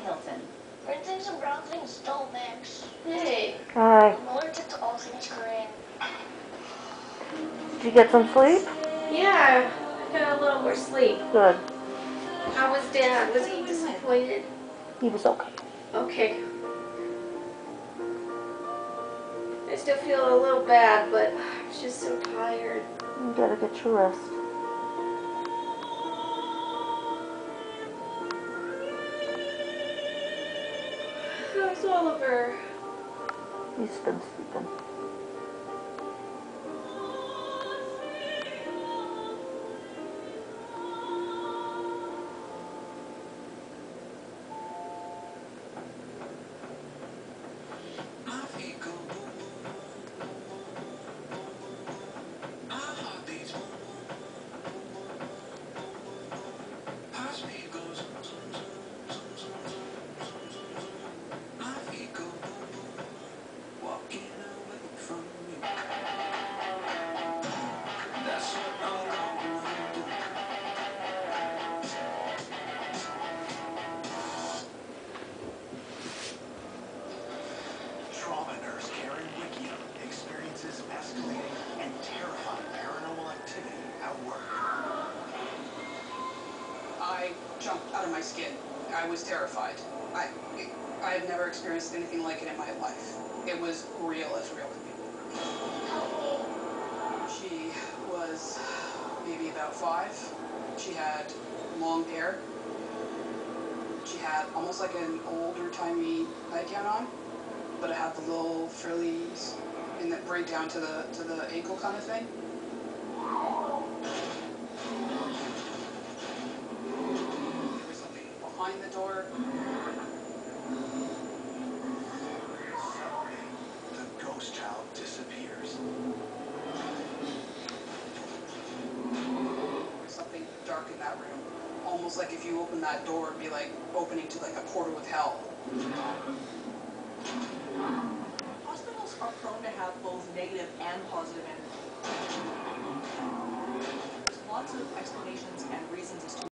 Hilton. Green things and brown things don't mix. Hey, Hi. I'm allergic to all things green. Did you get some sleep? yeah, I got a little more sleep. Good. How was Dad? Was he disappointed? He was okay. Okay. I still feel a little bad, but I'm just so tired. You gotta get your rest. How's Oliver? He's been sleeping. I jumped out of my skin. I was terrified. I, I have never experienced anything like it in my life. It was real as real could be. She was maybe about five. She had long hair. She had almost like an older timey nightgown on, but it had the little frillies and that right down to the to the ankle kind of thing. There was something behind the door. Suddenly, the ghost child disappears. There something dark in that room. Almost like if you open that door, it'd be like opening to like a portal with hell. Hospitals are prone to have both negative and positive energy.